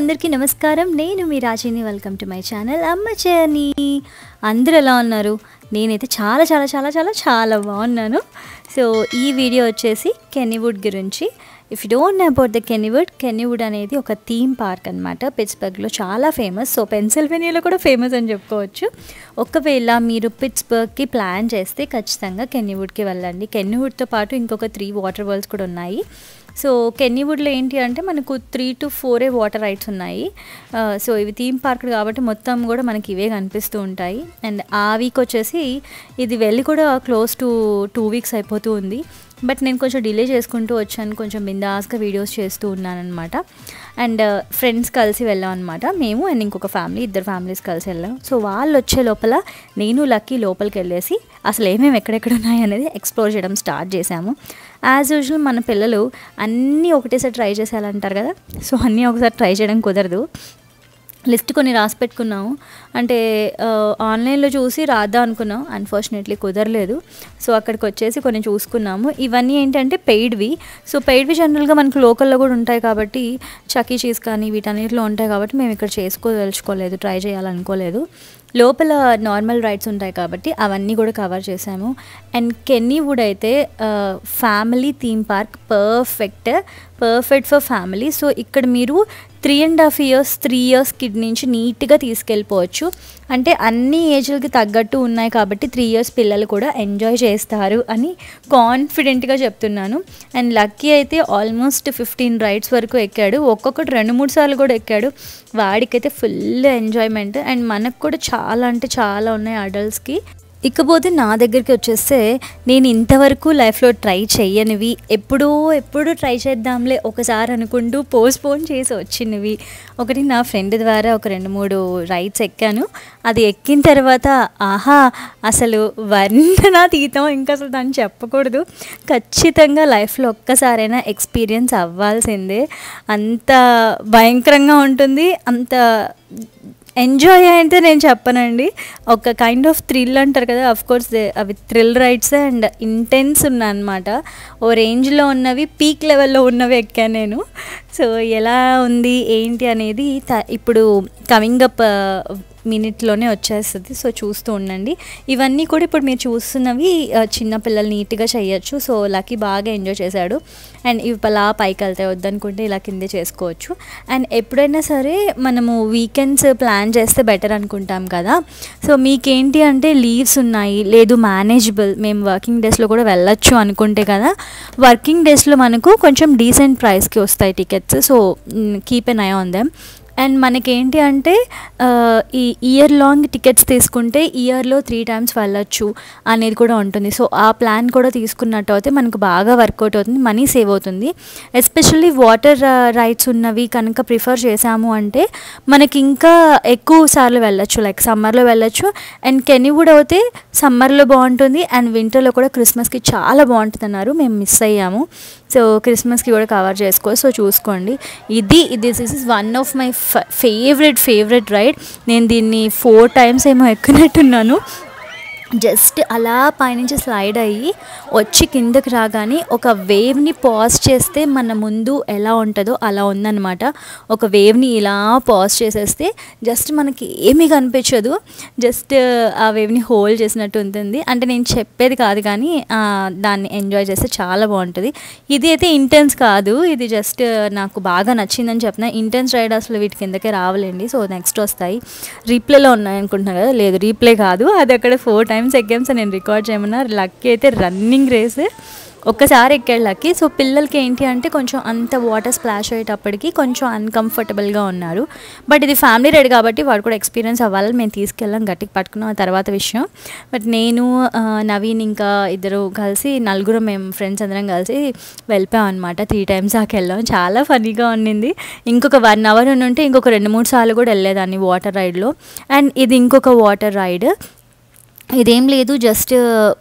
అందరికీ నమస్కారం. నేను మీ రాజీని. వెల్కమ్ టు మై ఛానల్ అమ్మ జర్నీ అందరు ఎలా ఉన్నారు? నేనైతే చాలా చాలా చాలా చాలా చాలా బాగున్నాను. సో ఈ వీడియో వచ్చేసి కెనీవుడ్ గురించి. If you don't know about the Kennywood Kennywood అనేది ఒక థీమ్ పార్క్ అనమాట పిట్స్బర్గ్లో చాలా ఫేమస్ సో పెన్సిల్వేనియాలో కూడా ఫేమస్ అని చెప్పుకోవచ్చు. ఒకవేళ మీరు పిట్స్బర్గ్కి ప్లాన్ చేస్తే ఖచ్చితంగా కెనీవుడ్కి వెళ్ళండి. కెనీవుడ్తో పాటు ఇంకొక త్రీ వాటర్ వరల్డ్స్ కూడా ఉన్నాయి. సో కెన్నీవుడ్లో ఏంటి అంటే మనకు త్రీ టు ఫోరే వాటర్ రైడ్స్ ఉన్నాయి. సో ఇవి థీమ్ పార్క్ కాబట్టి మొత్తం కూడా మనకి ఇవే కనిపిస్తూ ఉంటాయి. అండ్ ఆ వీక్ వచ్చేసి ఇది వెళ్ళి కూడా క్లోజ్ టు టూ వీక్స్ అయిపోతూ ఉంది. బట్ నేను కొంచెం డిలే చేసుకుంటూ వచ్చాను. కొంచెం బిందాస్గా వీడియోస్ చేస్తూ ఉన్నాను అనమాట అండ్ ఫ్రెండ్స్ కలిసి వెళ్ళాం అనమాట మేము అండ్ ఇంకొక ఫ్యామిలీ ఇద్దరు ఫ్యామిలీస్ కలిసి వెళ్ళాం. సో వాళ్ళు వచ్చే లోపల నేను లక్కీ లోపలికి వెళ్ళేసి అసలు ఏమేమి ఎక్కడెక్కడ ఉన్నాయి అనేది ఎక్స్ప్లోర్ చేయడం స్టార్ట్ చేశాము. యాజ్ యూజువల్ మన పిల్లలు అన్నీ ఒకటేసారి ట్రై చేసేయాలంటారు కదా? సో అన్నీ ఒకసారి ట్రై చేయడం కుదరదు. లిస్ట్ కొన్ని రాసి పెట్టుకున్నాము. అంటే ఆన్లైన్లో చూసి రాద్దాం అనుకున్నాం. అన్ఫార్చునేట్లీ కుదరలేదు. సో అక్కడికి వచ్చేసి కొన్ని చూసుకున్నాము. ఇవన్నీ ఏంటంటే పెయిడ్వి. సో పెయిడ్వి జనరల్గా మనకు లోకల్లో కూడా ఉంటాయి కాబట్టి చకీ చీజ్ e. కానీ వీటన్నిటిలో ఉంటాయి కాబట్టి మేము ఇక్కడ చేసుకోదలుచుకోలేదు ట్రై చేయాలనుకోలేదు. లోపల నార్మల్ రైడ్స్ ఉంటాయి కాబట్టి అవన్నీ కూడా కవర్ చేసాము అండ్ కెన్నీవుడ్ అయితే family theme park perfect perfect for family. So ఇక్కడ మీరు three and half years three years kid నుంచి నీట్గా తీసుకెళ్ళిపోవచ్చు. అంటే అన్ని ఏజ్లకి తగ్గట్టు ఉన్నాయి కాబట్టి త్రీ ఇయర్స్ పిల్లలు కూడా ఎంజాయ్ చేస్తారు అని కాన్ఫిడెంట్గా చెప్తున్నాను. అండ్ లక్కీ అయితే ఆల్మోస్ట్ ఫిఫ్టీన్ రైడ్స్ వరకు ఎక్కాడు. ఒక్కొక్కటి రెండు మూడు సార్లు కూడా ఎక్కాడు. వాడికైతే ఫుల్ ఎంజాయ్మెంట్ అండ్ మనకు కూడా చాలా అంటే చాలా ఉన్నాయి అడల్ట్స్కి ఇకపోతే నా దగ్గరికి వచ్చేస్తే నేను ఇంతవరకు లైఫ్లో ట్రై చేయనివి ఎప్పుడో ఎప్పుడు ట్రై చేద్దాంలే ఒకసారి అనుకుంటూ పోస్ట్పోన్ చేసి వచ్చినవి. ఒకటి నా ఫ్రెండ్ ద్వారా ఒక రెండు మూడు రైడ్స్ ఎక్కాను. అది ఎక్కిన తర్వాత ఆహా అసలు వర్ణనాతీతం ఇంకా అసలు దాన్ని చెప్పకూడదు. ఖచ్చితంగా లైఫ్లో ఒక్కసారైనా ఎక్స్పీరియన్స్ అవ్వాల్సిందే. అంత భయంకరంగా ఉంటుంది. అంత ఎంజాయ్ అయితే నేను చెప్పనండి. ఒక కైండ్ ఆఫ్ థ్రిల్ అంటారు కదా అఫ్ కోర్స్ అవి థ్రిల్ రైడ్స్ అండ్ ఇంటెన్స్ ఉన్నాయన్నమాట. ఓ రేంజ్లో ఉన్నవి పీక్ లెవెల్లో ఉన్నవి ఎక్కాను నేను. సో ఎలా ఉంది ఏంటి అనేది త- ఇప్పుడు కమింగ్ అప్ మినిట్లోనే వచ్చేస్తుంది. సో చూస్తూ ఉండండి. ఇవన్నీ కూడా ఇప్పుడు మీరు చూస్తున్నవి చిన్నపిల్లలు నీట్గా చేయొచ్చు. సో లక్కీ బాగా ఎంజాయ్ చేశాడు. అండ్ ఇవి అలా పైకి వెళ్తాయి వద్దనుకుంటే ఇలా కిందే చేసుకోవచ్చు. అండ్ ఎప్పుడైనా సరే మనము వీకెండ్స్ ప్లాన్ చేస్తే బెటర్ అనుకుంటాం కదా. సో మీకేంటి అంటే లీవ్స్ ఉన్నాయి. లేదు మేనేజబుల్. మేము వర్కింగ్ డేస్లో కూడా వెళ్ళొచ్చు అనుకుంటే కదా. వర్కింగ్ డేస్లో మనకు కొంచెం డీసెంట్ ప్రైస్కి వస్తాయి tickets. So keep an eye on them. And మనకేంటి అంటే ఈ ఇయర్ లాంగ్ టికెట్స్ తీసుకుంటే ఇయర్లో త్రీ టైమ్స్ వెళ్ళొచ్చు అనేది కూడా ఉంటుంది. సో ఆ ప్లాన్ కూడా తీసుకున్నట్టు అయితే మనకు బాగా వర్కౌట్ అవుతుంది మనీ సేవ్ అవుతుంది. ఎస్పెషల్లీ వాటర్ రైడ్స్ ఉన్నవి కనుక ప్రిఫర్ చేసాము అంటే మనకి ఇంకా ఎక్కువ సార్లు వెళ్ళొచ్చు. లైక్ సమ్మర్లో వెళ్ళొచ్చు. అండ్ కెనీవుడ్ అయితే సమ్మర్లో బాగుంటుంది అండ్ వింటర్లో కూడా క్రిస్మస్కి చాలా బాగుంటుంది అన్నారు మేము మిస్ అయ్యాము. సో క్రిస్మస్కి కూడా కవర్ చేసుకో. సో చూసుకోండి. ఇది this is one of my favourite favourite ride నేను దీన్ని ఫోర్ టైమ్స్ ఏమో ఎక్కునట్టున్నాను. జస్ట్ అలా పైనుంచి స్లైడ్ అయ్యి వచ్చి కిందకి రాగానే ఒక వేవ్ని పాజ్ చేస్తే మన ముందు ఎలా ఉంటుందో అలా ఉందన్నమాట. ఒక వేవ్ని ఇలా పాజ్ చేసేస్తే జస్ట్ మనకి ఏమీ కనిపించదు. జస్ట్ ఆ వేవ్ని హోల్డ్ చేసినట్టు ఉంటుంది. అంటే నేను చెప్పేది కాదు కానీ దాన్ని ఎంజాయ్ చేస్తే చాలా బాగుంటుంది. ఇది అయితే ఇంటెన్స్ కాదు. ఇది జస్ట్ నాకు బాగా నచ్చిందని చెప్పిన. ఇంటెన్స్ రైడ్ అసలు వీటి కిందకే రావాలండి. సో నెక్స్ట్ వస్తాయి. రీప్లేలో ఉన్నాయి అనుకుంటున్నా కదా? లేదు రీప్లే కాదు. అది అక్కడ ఫోర్ టైమ్స్ ఎగ్జామ్స్ నేను రికార్డ్ చేయమన్నా లక్కీ అయితే రన్నింగ్ రేస్. ఒక్కసారి ఎక్కాడు లక్కి. సో పిల్లలకి ఏంటి అంటే కొంచెం అంత వాటర్ స్ప్లాష్ అయ్యేటప్పటికి కొంచెం అన్కంఫర్టబుల్గా ఉన్నారు. బట్ ఇది ఫ్యామిలీ రైడ్ కాబట్టి వాడు కూడా ఎక్స్పీరియన్స్ అవ్వాలని మేము తీసుకెళ్ళాం గట్టికి పట్టుకున్నాం. ఆ తర్వాత విషయం. బట్ నేను నవీన్ ఇంకా ఇద్దరు కలిసి నలుగురు మేము ఫ్రెండ్స్ అందరం కలిసి వెళ్ళిపోయాం అనమాట త్రీ టైమ్స్ దాకా వెళ్ళాం. చాలా ఫనీగా ఉండింది. ఇంకొక వన్ అవర్ ఉంటే ఇంకొక రెండు మూడు సార్లు కూడా వెళ్ళేదాన్ని వాటర్ రైడ్లో అండ్ ఇది ఇంకొక వాటర్ రైడ్ ఇదేం లేదు జస్ట్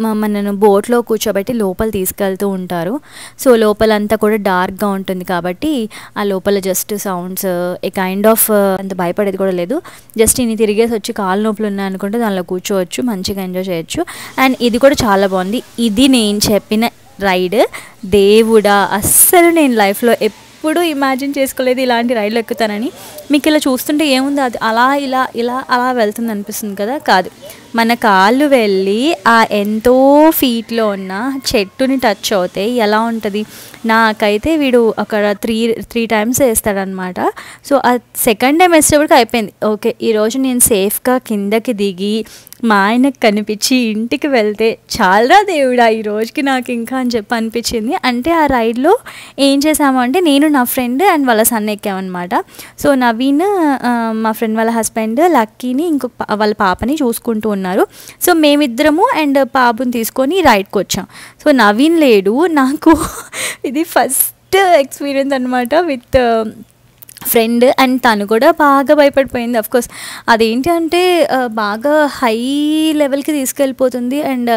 మనను బోట్లో కూర్చోబెట్టి లోపల తీసుకెళ్తూ ఉంటారు. సో లోపల అంతా కూడా డార్క్గా ఉంటుంది కాబట్టి ఆ లోపల just sounds a kind of అంత భయపడేది కూడా లేదు. జస్ట్ ఇన్ని తిరిగేసి వచ్చి కాలు నొప్పులు ఉన్నాయి అనుకుంటే దానిలో కూర్చోవచ్చు మంచిగా ఎంజాయ్ చేయొచ్చు. అండ్ ఇది కూడా చాలా బాగుంది. ఇది నేను చెప్పిన రైడ్ దేవుడా అస్సలు నేను లైఫ్లో ఎప్పుడు ఎప్పుడూ ఇమాజిన్ చేసుకోలేదు ఇలాంటి రైళ్ళు ఎక్కుతానని. మీకు ఇలా చూస్తుంటే ఏముంది? అది అలా ఇలా ఇలా అలా వెళ్తుంది అనిపిస్తుంది కదా? కాదు. మన కాళ్ళు వెళ్ళి ఆ ఎంతో ఫీట్లో ఉన్న చెట్టుని టచ్ అవుతే ఎలా ఉంటుంది? నాకైతే వీడు అక్కడ త్రీ త్రీ టైమ్స్ వేస్తాడనమాట సో ఆ సెకండ్ టైం వేసేటప్పటికి అయిపోయింది. ఓకే ఈరోజు నేను సేఫ్గా కిందకి దిగి మా ఆయనకు కనిపించి ఇంటికి వెళ్తే చాలా దేవుడా ఈ రోజుకి నాకు ఇంకా అని చెప్పి అనిపించింది. అంటే ఆ రైడ్లో ఏం చేసామంటే నేను నా ఫ్రెండ్ అండ్ వాళ్ళ సన్ ఎక్కామన్నమాట. సో నవీన్ మా ఫ్రెండ్ వాళ్ళ హస్బెండ్ లక్కీని ఇంకొక వాళ్ళ పాపని చూసుకుంటూ అన్నారు సో మేమిద్దరము అండ్ బాబుని తీసుకొని రైడ్కి వచ్చాం. సో నవీన్ లేడు. నాకు ఇది ఫస్ట్ ఎక్స్పీరియన్స్ అనమాట విత్ ఫ్రెండ్ అండ్ తను కూడా బాగా భయపడిపోయింది. అఫ్ కోర్స్ అదేంటి అంటే బాగా హై లెవెల్కి తీసుకెళ్ళిపోతుంది అండ్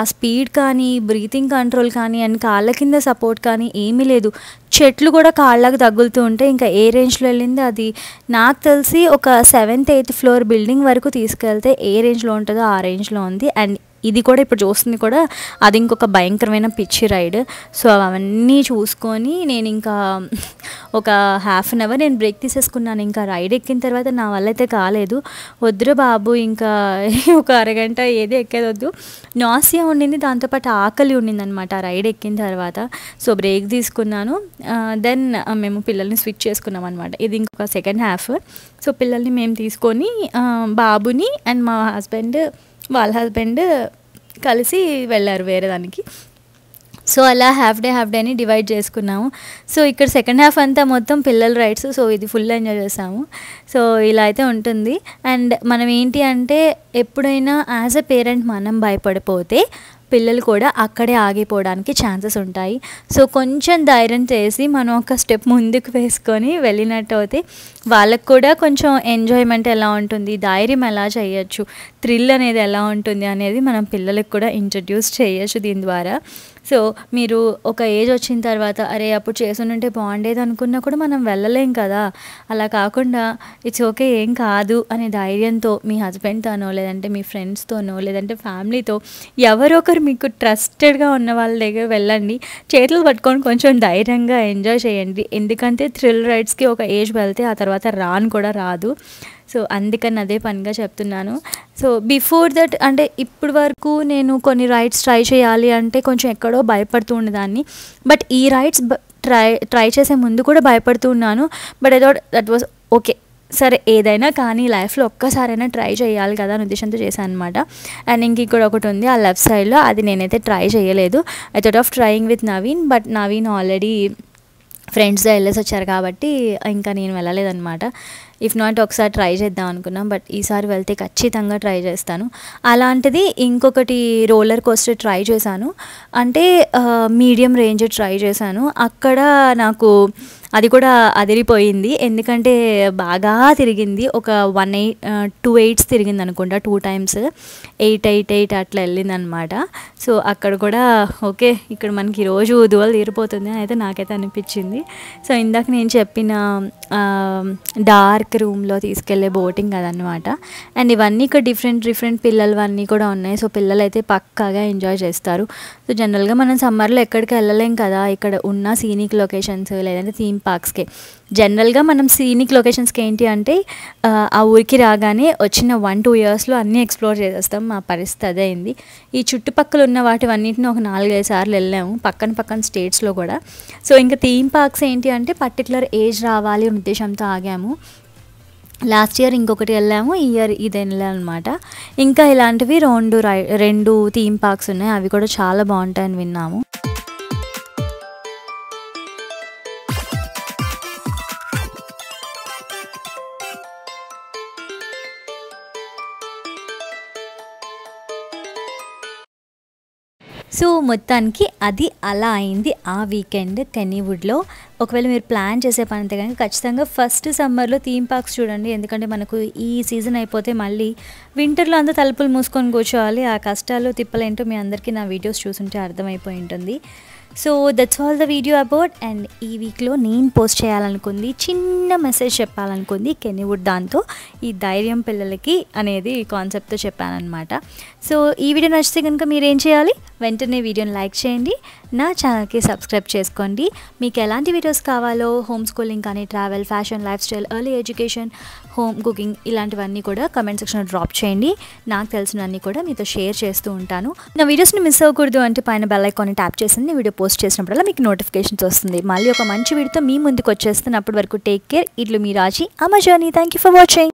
ఆ స్పీడ్ కానీ బ్రీతింగ్ కంట్రోల్ కానీ అండ్ కాళ్ళ కింద సపోర్ట్ కానీ ఏమీ లేదు. చెట్లు కూడా కాళ్ళకు తగులుతూ ఉంటే ఇంకా ఏ రేంజ్లో వెళ్ళింది? అది నాకు తెలిసి ఒక సెవెంత్ ఎయిత్ ఫ్లోర్ బిల్డింగ్ వరకు తీసుకెళ్తే ఏ రేంజ్లో ఉంటుందో ఆ రేంజ్లో ఉంది. అండ్ ఇది కూడా ఇప్పుడు చూస్తుంది కూడా. అది ఇంకొక భయంకరమైన పిచ్చి రైడ్. సో అవన్నీ చూసుకొని నేను ఇంకా ఒక హాఫ్ అన్ అవర్ నేను బ్రేక్ తీసేసుకున్నాను. ఇంకా రైడ్ ఎక్కిన తర్వాత నా వల్ల అయితే కాలేదు. వద్దురు బాబు ఇంకా ఒక అరగంట ఏది ఎక్కేదొద్దు. నాసియా ఉండింది దాంతోపాటు ఆకలి ఉండింది అనమాట రైడ్ ఎక్కిన తర్వాత. సో బ్రేక్ తీసుకున్నాను. దెన్ మేము పిల్లల్ని స్విచ్ చేసుకున్నాం అనమాట ఇది ఇంకొక సెకండ్ హాఫ్ సో పిల్లల్ని మేము తీసుకొని బాబుని అండ్ మా హస్బెండ్ వాళ్ళ హస్బెండ్ కలిసి వెళ్ళారు వేరే దానికి. సో అలా హాఫ్ డే హాఫ్ డే అని డివైడ్ చేసుకున్నాము. సో ఇక్కడ సెకండ్ హాఫ్ అంతా మొత్తం పిల్లల రైడ్స్ సో ఇది ఫుల్ ఎంజాయ్ చేసాము. సో ఇలా అయితే ఉంటుంది. అండ్ మనం ఏంటి అంటే ఎప్పుడైనా యాజ్ ఎ పేరెంట్ మనం భయపడిపోతే పిల్లలు కూడా అక్కడే ఆగిపోవడానికి ఛాన్సెస్ ఉంటాయి. సో కొంచెం ధైర్యం చేసి మనం ఒక స్టెప్ ముందుకు వేసుకొని వెళ్ళినట్టు అయితే వాళ్ళకు కూడా కొంచెం ఎంజాయ్మెంట్ ఎలా ఉంటుంది ధైర్యం ఎలా చేయొచ్చు థ్రిల్ అనేది ఎలా ఉంటుంది అనేది మనం పిల్లలకు కూడా ఇంట్రడ్యూస్ చేయొచ్చు దీని ద్వారా. సో మీరు ఒక ఏజ్ వచ్చిన తర్వాత అరే అప్పుడు చేసుంటే బాగుండేది అనుకున్నా కూడా మనం వెళ్ళలేం కదా. అలా కాకుండా ఇట్స్ ఓకే ఏం కాదు అనే ధైర్యంతో మీ హస్బెండ్తోనో లేదంటే మీ ఫ్రెండ్స్తోనో లేదంటే ఫ్యామిలీతో ఎవరొకరు మీకు ట్రస్టెడ్గా ఉన్న వాళ్ళ దగ్గర వెళ్ళండి. చేతులు పట్టుకొని కొంచెం ధైర్యంగా ఎంజాయ్ చేయండి. ఎందుకంటే థ్రిల్ రైడ్స్కి ఒక ఏజ్ వెళ్తే ఆ తర్వాత రాను కూడా రాదు. సో అందుకని అదే పనిగా చెప్తున్నాను. సో బిఫోర్ దట్ అంటే ఇప్పటి వరకు నేను కొన్ని రైడ్స్ ట్రై చేయాలి అంటే కొంచెం ఎక్కడో భయపడుతూ ఉండేదాన్ని. బట్ ఈ రైడ్స్ ట్రై ట్రై చేసే ముందు కూడా భయపడుతూ ఉన్నాను. But I thought that was okay. సరే ఏదైనా కానీ లైఫ్లో ఒక్కసారైనా ట్రై చేయాలి కదా అని ఉద్దేశంతో చేశాను అనమాట అండ్ ఇంక ఇక్కడ ఒకటి ఉంది ఆ లెఫ్ట్ సైడ్లో అది నేనైతే ట్రై చేయలేదు. I thought of trying with Naveen but Naveen already ఫ్రెండ్స్తో వెళ్ళేసి వచ్చారు కాబట్టి ఇంకా నేను వెళ్ళలేదన్నమాట. ఇఫ్ నాట్ ఒకసారి ట్రై చేద్దాం అనుకున్నాం బట్ ఈసారి వెళ్తే ఖచ్చితంగా ట్రై చేస్తాను. అలాంటిది ఇంకొకటి రోలర్ కోస్టర్ ట్రై చేశాను. అంటే మీడియం రేంజ్ ట్రై చేశాను. అక్కడ నాకు అది కూడా అదిరిపోయింది. ఎందుకంటే బాగా తిరిగింది. ఒక వన్ ఎయిట్ టూ ఎయిట్స్ తిరిగింది అనుకుంటా two times eight eight eight అట్లా వెళ్ళిందనమాట. సో అక్కడ కూడా ఓకే ఇక్కడ మనకి రోజు దువలు తీరిపోతుంది అని అయితే నాకైతే అనిపించింది. సో ఇందాక నేను చెప్పిన డార్క్ రూమ్లో తీసుకెళ్ళే బోటింగ్ అదనమాట అండ్ ఇవన్నీ ఇక్కడ డిఫరెంట్ డిఫరెంట్ పిల్లలవన్నీ కూడా ఉన్నాయి. సో పిల్లలు అయితే పక్కాగా ఎంజాయ్ చేస్తారు. సో జనరల్గా మనం సమ్మర్లో ఎక్కడికి వెళ్ళలేం కదా. ఇక్కడ ఉన్న సీనిక్ లొకేషన్స్ లేదంటే థీమ్ పార్క్స్కి. జనరల్గా మనం సీనిక్ లొకేషన్స్కి ఏంటి అంటే ఆ, ఊరికి రాగానే వచ్చిన వన్ టూ ఇయర్స్లో అన్నీ ఎక్స్ప్లోర్ చేసేస్తాం. మా పరిస్థితి అదే అయింది. ఈ చుట్టుపక్కల ఉన్న వాటివన్నిటిని ఒక నాలుగైదు సార్లు వెళ్ళాము పక్కన పక్కన స్టేట్స్లో కూడా. సో ఇంకా థీమ్ పార్క్స్ ఏంటి అంటే పర్టికులర్ ఏజ్ రావాలి అనే ఉద్దేశంతో ఆగాము. లాస్ట్ ఇయర్ ఇంకొకటి వెళ్ళాము ఈ ఇయర్ ఇది వెళ్ళామన్నమాట ఇంకా ఇలాంటివి రెండు రై రెండు థీమ్ పార్క్స్ ఉన్నాయి. అవి కూడా చాలా బాగుంటాయని విన్నాము. సో మొత్తానికి అది అలా అయింది ఆ వీకెండ్ కెనీవుడ్లో ఒకవేళ మీరు ప్లాన్ చేసే పని అంతే కనుక ఖచ్చితంగా ఫస్ట్ సమ్మర్లో థీమ్ పార్క్స్ చూడండి. ఎందుకంటే మనకు ఈ సీజన్ అయిపోతే మళ్ళీ వింటర్లో అంతా తలుపులు మూసుకొని కూర్చోవాలి. ఆ కష్టాలు తిప్పలేంటో మీ అందరికీ నా వీడియోస్ చూసుంటే అర్థమైపోయి ఉంటుంది. So that's all the video about and ఈ వీక్లో నేను పోస్ట్ చేయాలనుకుంది చిన్న మెసేజ్ చెప్పాలనుకుంది కెనీవుడ్ దాంతో ఈ ధైర్యం పిల్లలకి అనేది కాన్సెప్ట్తో చెప్పానమాట సో ఈ వీడియో నచ్చితే కనుక మీరు ఏం చేయాలి? వెంటనే వీడియోని లైక్ చేయండి. నా ఛానల్కి సబ్స్క్రైబ్ చేసుకోండి. మీకు ఎలాంటి వీడియోస్ కావాలో హోమ్ స్కూలింగ్ కానీ travel fashion lifestyle early education home cooking ఇలాంటివన్నీ కూడా కమెంట్ సెక్షన్లో డ్రాప్ చేయండి. నాకు తెలిసినవన్నీ కూడా మీతో షేర్ చేస్తూ ఉంటాను. నా వీడియోస్ని మిస్ అవ్వకూడదు అంటే పైన బెల్ ఐకాన్ని ట్యాప్ చేసింది నేను వీడియో పోస్ట్ చేసినప్పుడల్లా మీకు నోటిఫికేషన్స్ వస్తుంది. మళ్ళీ ఒక మంచి వీడియోతో మీ ముందుకు వచ్చేస్తున్నప్పటి వరకు టేక్ కేర్ ఇట్లు మీ రాజీ అమ్మ journey thank you for watching